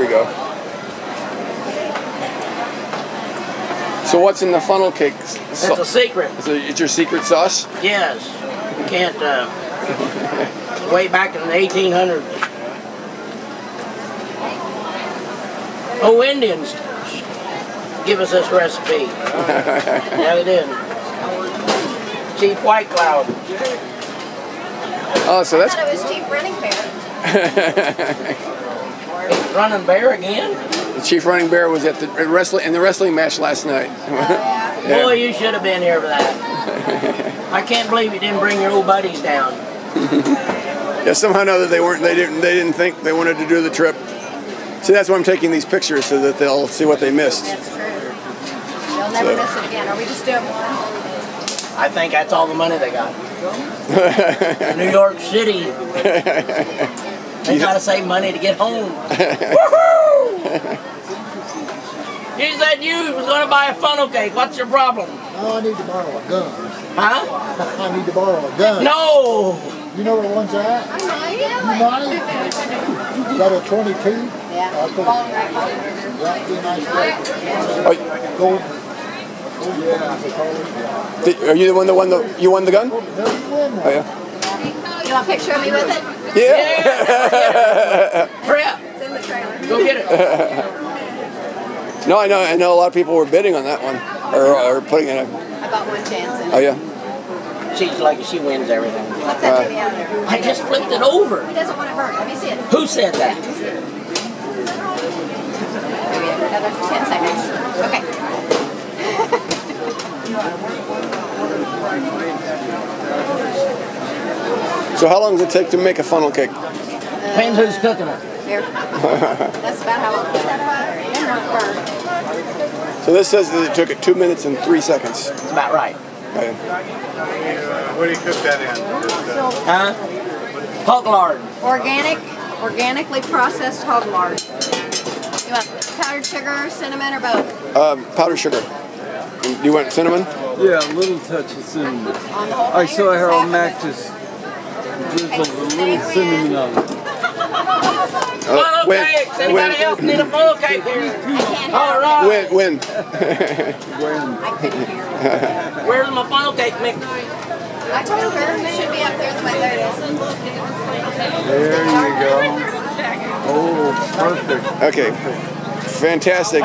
Here we go. So what's in the funnel cake? That's a secret. So it's your secret sauce? Yes. You can't, uh, way back in the 1800s. Oh, Indians give us this recipe. yeah, they did. Chief White Cloud. Oh, so that's... I that's thought it was Chief Running Bear. He's running bear again? the chief running bear was at the wrestling in the wrestling match last night. Yeah. Boy, you should have been here for that. I can't believe you didn't bring your old buddies down. Yeah, somehow or another they weren't. They didn't. They didn't think they wanted to do the trip. See, that's why I'm taking these pictures so that they'll see what they missed. That's true. You'll never So- miss it again. Are we just doing one? I think that's all the money they got. New York City. They gotta save money to get home. Woohoo! You said you was gonna buy a funnel cake. What's your problem? No, I need to borrow a gun. Huh? I need to borrow a gun. No! You know where the one's at? I know. You money? Got a 22? Yeah. I'll. That'd be a nice weapon. Oh, Gold. Oh, yeah. they did- are you the one that won the? You won the gun? There you win Oh one. yeah. You want a picture of me with it? Yeah. Hurry up! It's in the trailer. Go get it. no, I know. I know a lot of people were bidding on that one, or, or putting in a. I got one chance in Oh yeah. She's like she wins everything. Flip that uh, baby out there. I just flipped it over. He doesn't want to hurt. Let me see it. Who said that? Maybe another 10 seconds. Okay. So how long does it take to make a funnel cake? Depends who's cooking it. Here. That's about how long that Didn't want to burn. So this says that it took it two minutes and three seconds. That's about right. Okay. What do you cook that in? Huh? Hog lard. Organic, organically processed hog lard. You want powdered sugar, cinnamon, or both? Um, powdered sugar. You want cinnamon? Yeah, a little touch of cinnamon. On the whole I saw or just Harold Mack just drizzle a little cinnamon on it. Funnel when- cakes. when- Anybody else need a funnel cake here? I can't All have right. When? When? it. I couldn't hear it. Where's my funnel cake mix? I told her it should be up there. The way there. There you go. Oh, perfect. Okay. Fantastic.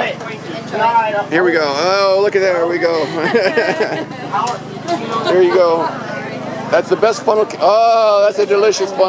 Here we go. Oh, look at that. Here we go. there you go. That's the best funnel. Oh, that's a delicious funnel.